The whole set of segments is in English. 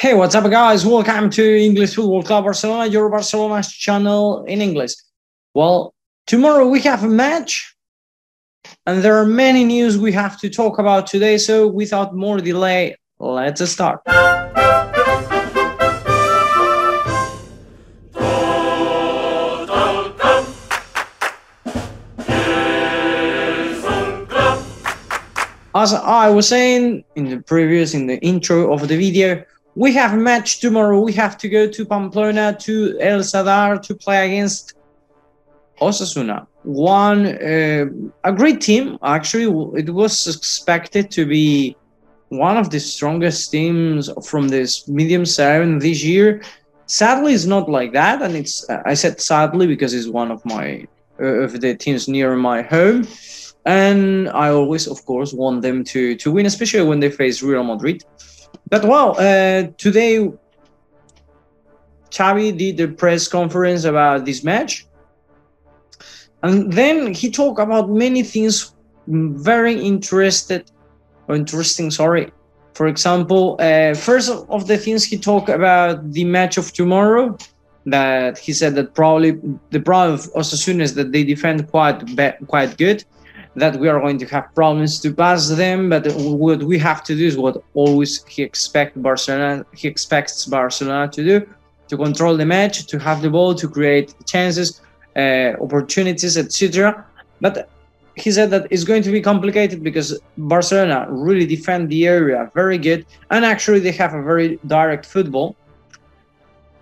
Hey, what's up, guys? Welcome to English Football Club Barcelona, your Barcelona's channel in English. Well, tomorrow we have a match, and there are many news we have to talk about today. So, without more delay, let's start. As I was saying in the previous, in the intro of the video, we have a match tomorrow. We have to go to Pamplona, to El Sadar to play against Osasuna. One, uh, a great team. Actually, it was expected to be one of the strongest teams from this medium seven this year. Sadly, it's not like that, and it's. I said sadly because it's one of my uh, of the teams near my home and I always, of course, want them to to win, especially when they face Real Madrid. But well, uh, today Xavi did the press conference about this match, and then he talked about many things very interested or interesting. Sorry. For example, uh, first of the things he talked about the match of tomorrow, that he said that probably the problem of Osasuna is that they defend quite quite good that we are going to have problems to pass them. But what we have to do is what always he expect Barcelona he expects Barcelona to do to control the match, to have the ball, to create chances, uh, opportunities, etc. But he said that it's going to be complicated because Barcelona really defend the area very good, and actually they have a very direct football.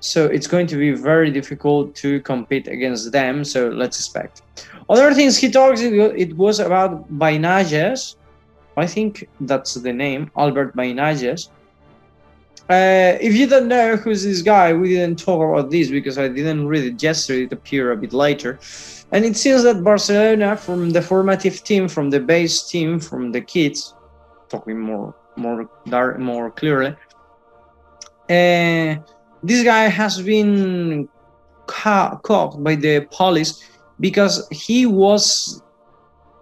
So it's going to be very difficult to compete against them. So let's expect. Other things he talks, it was about Benaiges. I think that's the name, Albert Benaiges. Uh, if you don't know who's this guy, we didn't talk about this because I didn't read it yesterday. It appeared a bit later. And it seems that Barcelona, from the formative team, from the base team, from the kids, talking more more dark, more clearly, uh, this guy has been ca- caught by the police because he was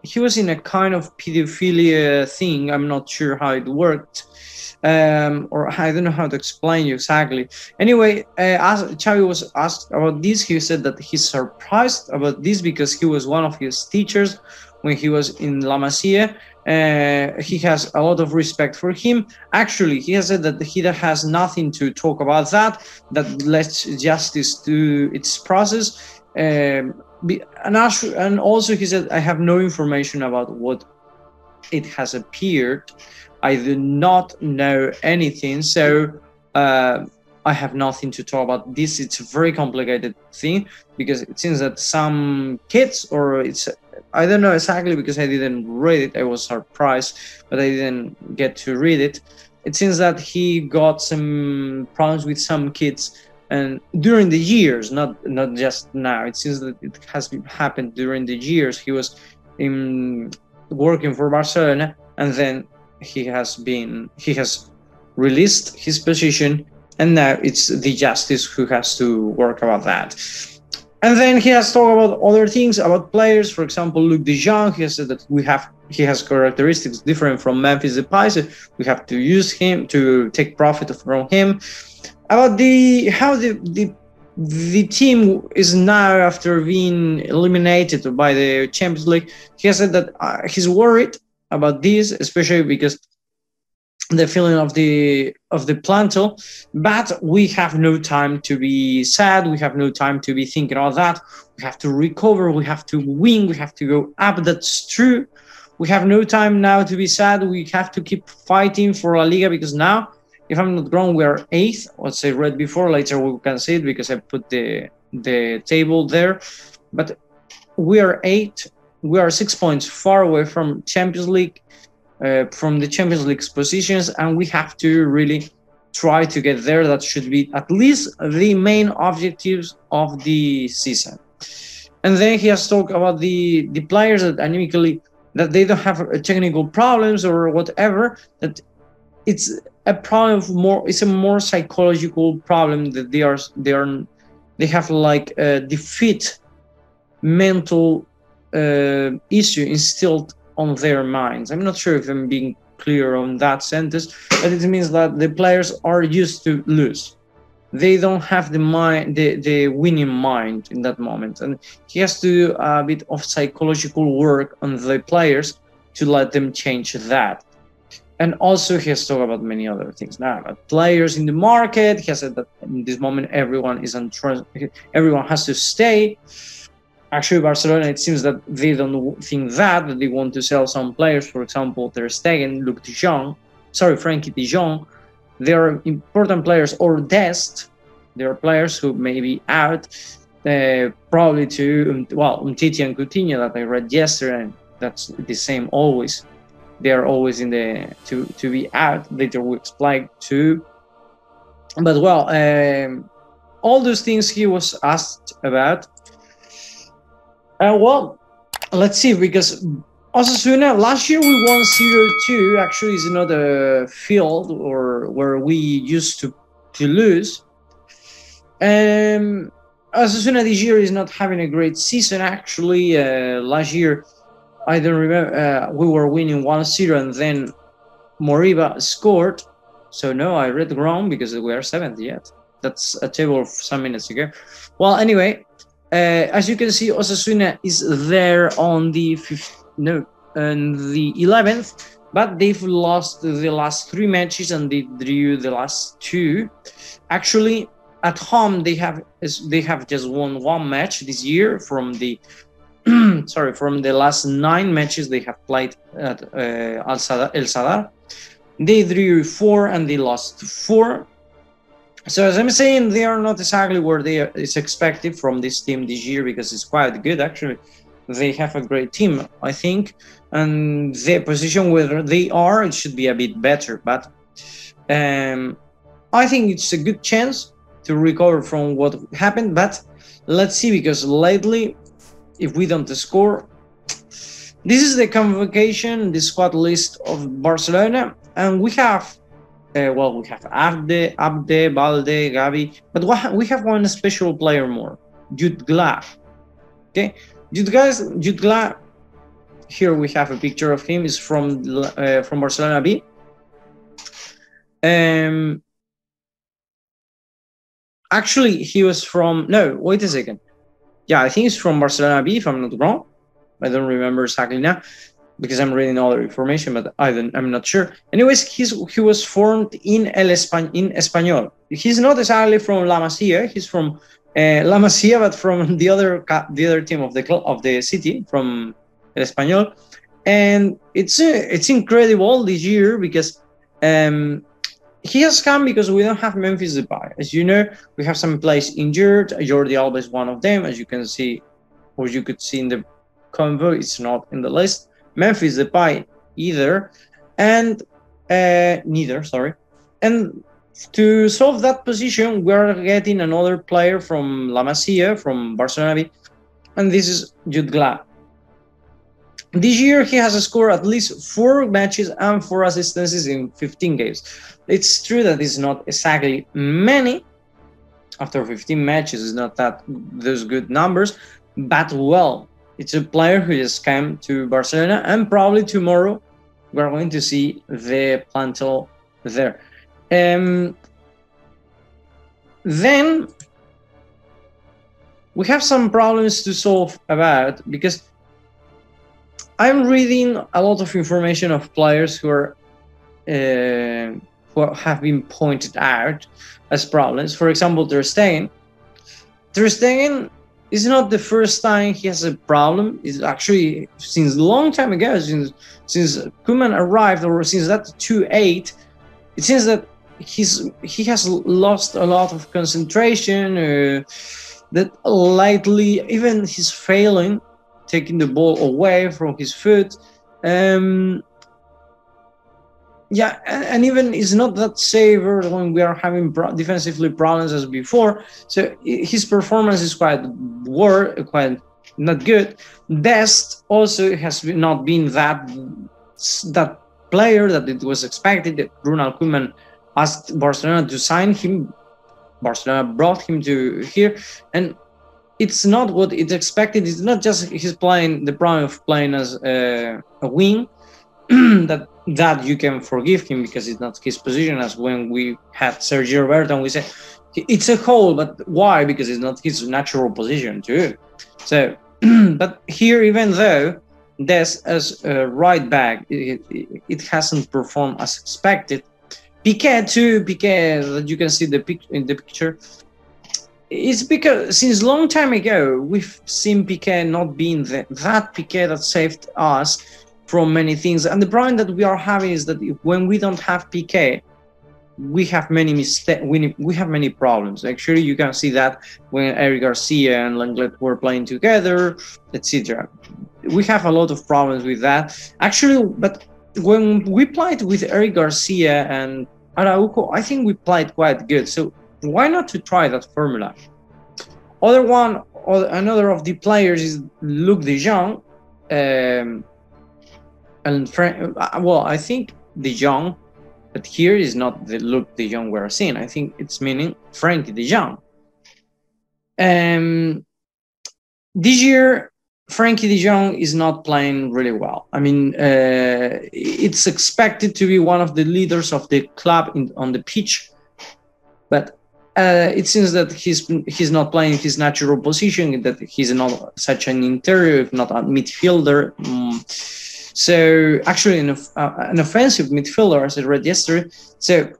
he was in a kind of pedophilia thing. I'm not sure how it worked, um, or I don't know how to explain you exactly. Anyway, uh, as Xavi was asked about this, he said that he's surprised about this because he was one of his teachers when he was in La Masia. Uh, he has a lot of respect for him. Actually, he has said that he has nothing to talk about that. That lets justice do its process. Um, and, and also he said i have no information about what it has appeared. I do not know anything. So uh, i have nothing to talk about. This it's a very complicated thing because it seems that some kids or it's i don't know exactly because i didn't read it. I was surprised but i didn't get to read it. It seems that he got some problems with some kids and during the years not not just now it seems that it has happened during the years he was in working for barcelona and then he has been he has released his position and now it's the justice who has to work about that. And then he has talked about other things about players for example luuk de jong. He has said that we have he has characteristics different from memphis depay so we have to use him to take profit from him about the how the the the team is now after being eliminated by the Champions League. He said that uh, he's worried about this, especially because the feeling of the of the plantel. But we have no time to be sad. We have no time to be thinking about that. We have to recover. We have to win. We have to go up. That's true. We have no time now to be sad. We have to keep fighting for La Liga because now if I'm not wrong, we are eighth. As I read before, later we can see it because I put the the table there. But we are eight. We are six points far away from Champions League, uh, from the Champions League's positions, and we have to really try to get there. That should be at least the main objectives of the season. And then he has talked about the the players that anemically that they don't have technical problems or whatever. That it's a problem of more it's a more psychological problem that they are they are they have like a defeat mental uh, issue instilled on their minds i'm not sure if i'm being clear on that sentence, but it means that the players are used to lose. They don't have the mind, the, the winning mind in that moment, and he has to do a bit of psychological work on the players to let them change that. And also, he has talked about many other things now about players in the market. He has said that in this moment, everyone is on everyone has to stay. Actually, Barcelona, it seems that they don't think that, that they want to sell some players. For example, Ter Stegen, Luuk de Jong, sorry, frenkie de Jong. They are important players, or Dest. There are players who may be out, uh, probably to, well, Umtiti and Coutinho that I read yesterday. And that's the same always they are always in the to to be out later we explain too but well um, all those things he was asked about. Uh, well let's see because Osasuna last year we won 0-2 actually is not a field or where we used to to lose. Um Osasuna this year is not having a great season actually. Uh, last year I don't remember. Uh, we were winning 1 0 and then Moriba scored. So, no, I read wrong because we are seventh yet. That's a table of some minutes ago. Well, anyway, uh, as you can see, Osasuna is there on the fifth, no, on the 11th, but they've lost the last three matches and they drew the last two. Actually, at home they have they have just won one match this year from the sorry, from the last nine matches they have played at uh, El Sadar, they drew four and they lost four. So as I'm saying, they are not exactly where they are, is expected from this team this year because it's quite good actually. They have a great team, I think, and the position where they are, it should be a bit better. But um, I think it's a good chance to recover from what happened. But let's see, because lately if we don't score. This is the convocation, the squad list of Barcelona, and we have, uh, well, we have Abde, Abde, Balde, Gavi, but we have one special player more, Jutgla. Okay, Jutgla, Jutgla. Here we have a picture of him. Is from uh, from Barcelona B. Um, actually, he was from. No, wait a second yeah, I think it's from Barcelona B, if I'm not wrong. I don't remember exactly now because I'm reading the information, but I don't, I'm not sure. Anyways, he's, he was formed in El Espa- in Español. He's not exactly from La Masia. He's from uh, La Masia, but from the other the other team of the club of the city, from El Español. And it's uh, it's incredible this year because um, he has come because we don't have Memphis Depay. As you know, we have some players injured. Jordi Alba is one of them, as you can see, or you could see in the convo. It's not in the list. Memphis Depay either, and uh, neither. Sorry, and to solve that position, we are getting another player from La Masia, from Barcelona, and this is Jude Jutgla. This year, he has scored at least four matches and four assistances in 15 games. It's true that it's not exactly many. After 15 matches, it's not that those good numbers, but well, it's a player who just came to Barcelona, and probably tomorrow we're going to see the plantel there. Um, then we have some problems to solve about because I'm reading a lot of information of players who are uh, who have been pointed out as problems. For example, Ter Stegen. Ter Stegen is not the first time he has a problem. It's actually since a long time ago, since since Koeman arrived, or since that two eight, it seems that he's he has lost a lot of concentration. Uh, that lately, even he's failing taking the ball away from his foot. Um, yeah, and, and, even it's not that saver when we are having pro- defensively problems as before. So his performance is quite war quite not good. Dest also has not been that that player that it was expected. That Ronald Koeman asked Barcelona to sign him. Barcelona brought him to here, and it's not what it's expected. It's not just he's playing the problem of playing as a, a wing. that that you can forgive him because it's not his position. As when we had Sergio Roberto, and we said it's a hole, but why? Because it's not his natural position too. So, but here, even though Dest as a right back, it, it, it, hasn't performed as expected. Piqué too, Piqué that you can see the pic in the picture. It's because since a long time ago we've seen Piqué not being the, that Piqué that saved us from many things. And the problem that we are having is that when we don't have Piqué, we have many mistakes. We, we have many problems. Actually, you can see that when Eric Garcia and Lenglet were playing together, etc. We have a lot of problems with that. Actually, but when we played with Eric Garcia and Araujo, I think we played quite good. So why not to try that formula? Other one, another of the players is Luuk De Jong. Um, and well, I think De Jong but here is not the Luuk De Jong we're seeing. I think it's meaning Frenkie De Jong. Um, this year, Frenkie De Jong is not playing really well. I mean, uh, it's expected to be one of the leaders of the club in, on the pitch, but uh, it seems that he's he's not playing his natural position. That he's not such an interior, if not a midfielder. Mm so actually, an, uh, an offensive midfielder, as I read yesterday. So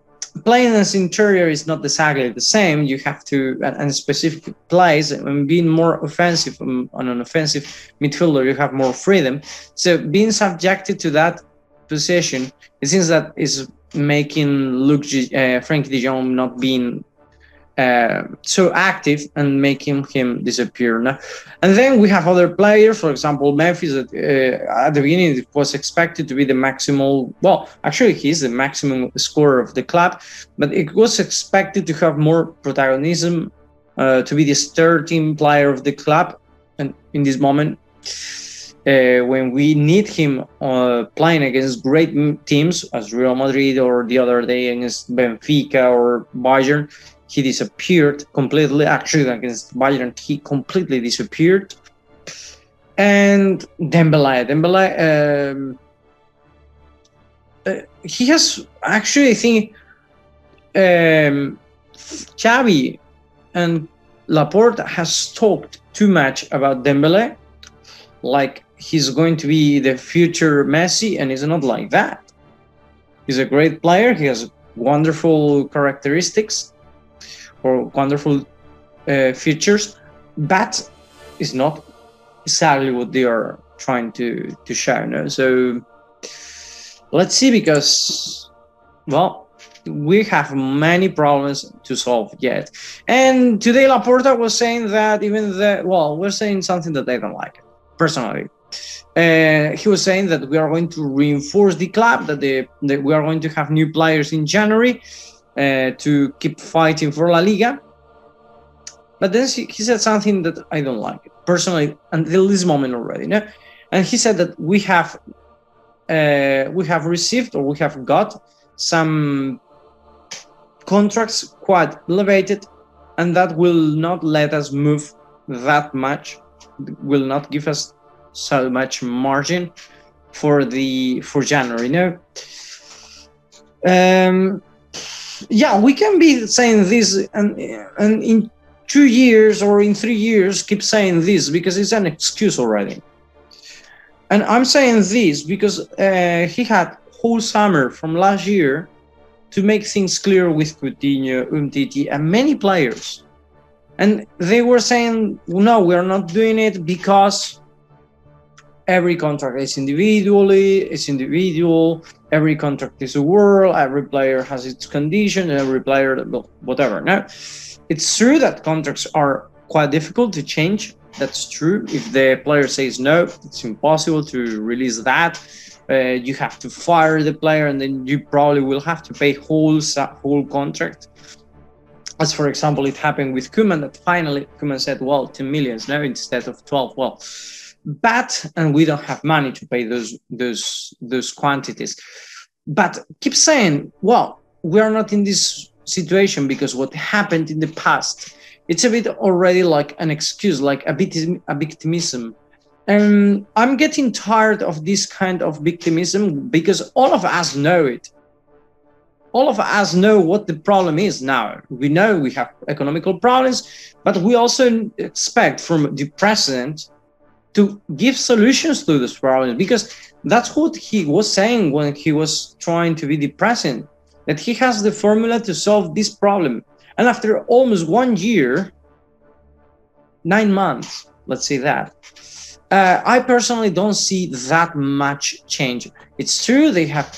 playing as interior is not exactly the same. You have to, and specific plays, and being more offensive um, on an offensive midfielder, you have more freedom. So being subjected to that position, it seems that is making Luuk uh, Frenkie De Jong not being uh, so active and making him disappear. Now, and then we have other players, for example, Memphis. Uh, at the beginning, it was expected to be the maximal. Well, actually, he's the maximum scorer of the club, but it was expected to have more protagonism, uh, to be the starting player of the club. And in this moment, uh, when we need him uh, playing against great teams as Real Madrid or the other day against Benfica or Bayern, he disappeared completely. Actually, against Bayern, he completely disappeared. And Dembele, Dembele, um, uh, he has actually, I think, um, Xavi and Laporta has talked too much about Dembele, like he's going to be the future Messi, and he's not like that. He's a great player. He has wonderful characteristics, or wonderful uh, features, but it's not exactly what they are trying to to show. No? So let's see, because well, we have many problems to solve yet. And today Laporta was saying that even the well, we're saying something that I don't like personally. Uh, he was saying that we are going to reinforce the club, that, that we are going to have new players in January, uh, to keep fighting for La Liga. But then he, he said something that I don't like personally until this moment already. No? And he said that we have uh, we have received or we have got some contracts quite elevated, and that will not let us move that much, will not give us so much margin for the for January. No. Um, yeah, we can be saying this, and and in two years or in three years, keep saying this because it's an excuse already. And I'm saying this because uh, he had whole summer from last year to make things clear with Coutinho, Umtiti, and many players. And they were saying, no, we're not doing it because every contract is individually, it's individual, every contract is a world, every player has its condition, every player, whatever. Now, it's true that contracts are quite difficult to change. That's true. If the player says no, it's impossible to release that. Uh, you have to fire the player, and then you probably will have to pay whole whole contract. As for example, it happened with Koeman that finally Koeman said, "Well, 10 millions now instead of 12." Well, but and we don't have money to pay those those those quantities but keep saying well we are not in this situation because what happened in the past it's a bit already like an excuse like a bit a victimism And I'm getting tired of this kind of victimism because all of us know it. All of us know what the problem is now. We know we have economical problems, but we also expect from the president to give solutions to this problem because that's what he was saying when he was trying to be depressing that he has the formula to solve this problem. And after almost one year, nine months, let's say that, uh, I personally don't see that much change. It's true they have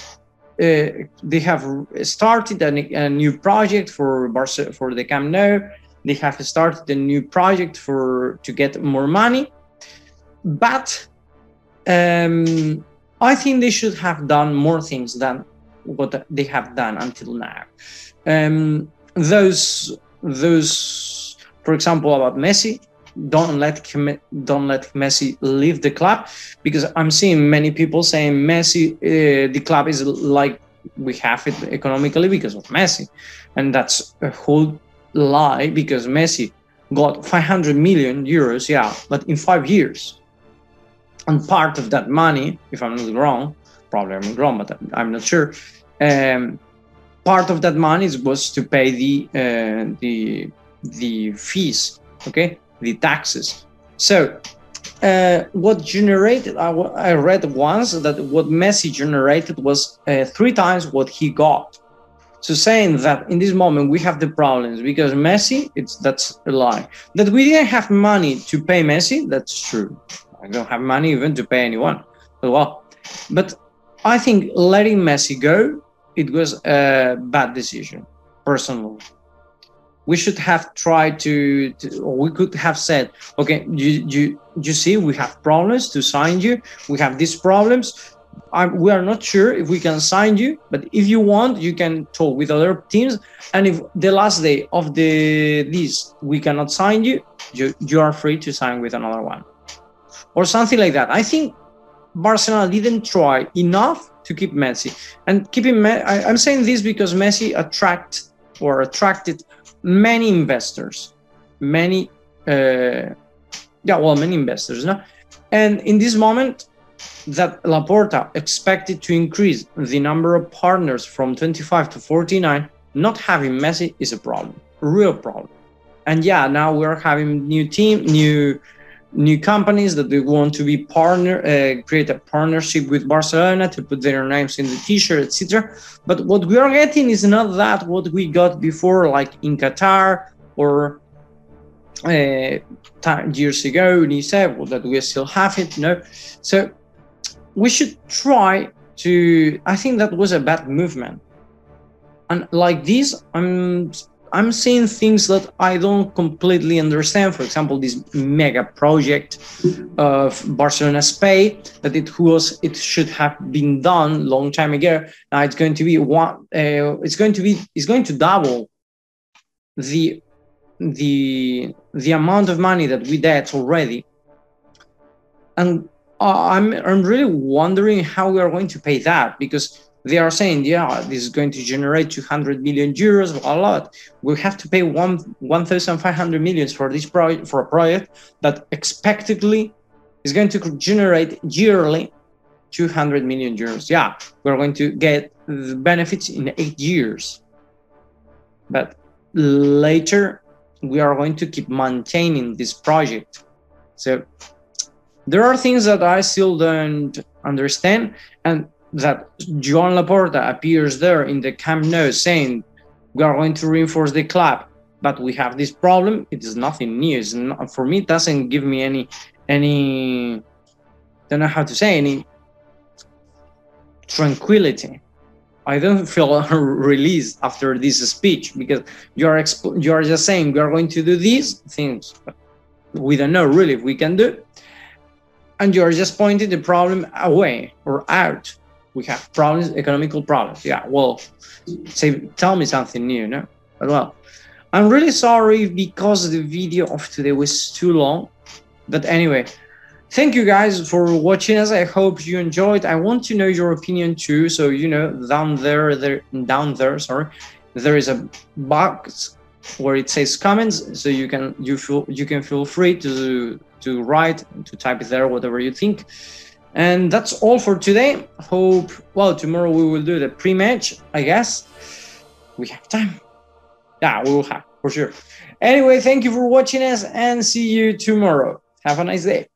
uh, they have started a, a, new project for Barca, for the Camp Nou. They have started a new project for to get more money, but um, I think they should have done more things than what they have done until now. Um, those those, for example, about Messi, don't let don't let Messi leave the club because I'm seeing many people saying Messi uh, the club is like we have it economically because of Messi, and that's a whole lie because Messi got 500 million euros, yeah, but in five years, and part of that money, if I'm not wrong, probably I'm wrong, but I'm not sure. Um, part of that money was to pay the uh, the the fees, okay, the taxes. So uh, what generated, I, I, read once that what Messi generated was uh, three times what he got. So saying that in this moment we have the problems because Messi, it's that's a lie. That we didn't have money to pay Messi, that's true. I don't have money even to pay anyone. Well, but I think letting Messi go, it was a bad decision, personally. We should have tried to, to, we could have said okay you you you see we have problems to sign you. We have these problems. I'm, we are not sure if we can sign you but if you want you can talk with other teams. And if the last day of the this we cannot sign you you, you are free to sign with another one or something like that i think barcelona didn't try enough to keep messi and keeping I, i'm saying this because messi attract or attracted many investors, many, uh, yeah, well, many investors, no? And in this moment, that Laporta expected to increase the number of partners from 25 to 49, not having Messi is a problem, real problem. And yeah, now we're having new team, new new companies that they want to be partner uh, create a partnership with barcelona to put their names in the t-shirt etc but what we are getting is not that what we got before like in qatar or uh, years ago in well, that we still have it you know. So we should try to i think that was a bad movement. And like this i'm I'm seeing things that I don't completely understand. For example, this mega project of Barcelona Spain that it was it should have been done long time ago. Now it's going to be one. Uh, it's going to be it's going to double the the the amount of money that we debt already. And uh, I'm I'm really wondering how we are going to pay that because they are saying, yeah, this is going to generate 200 million euros, a lot. We have to pay one 1,500 millions for this project, for a project that expectedly is going to generate yearly 200 million euros. Yeah, we're going to get the benefits in eight years. But later, we are going to keep maintaining this project. So there are things that I still don't understand. And that Joan Laporta appears there in the Camp Nou saying we are going to reinforce the club, but we have this problem. It is nothing new. It's not, for me, it doesn't give me any any don't know how to say any tranquility. I don't feel released after this speech because you are exp- you are just saying we are going to do these things. we don't know really if we can do, and you are just pointing the problem away or out we have problems, economical problems. Yeah, well, say, tell me something new, no? But well, I'm really sorry because the video of today was too long. But anyway, thank you guys for watching us. I hope you enjoyed. I want to know your opinion too. So you know, down there, there, down there, sorry, there is a box where it says comments. So you can you feel you can feel free to to write to type there, whatever you think. And that's all for today. Hope, well, tomorrow we will do the pre match, I guess. We have time. Yeah, we will have for sure. Anyway, thank you for watching us and see you tomorrow. Have a nice day.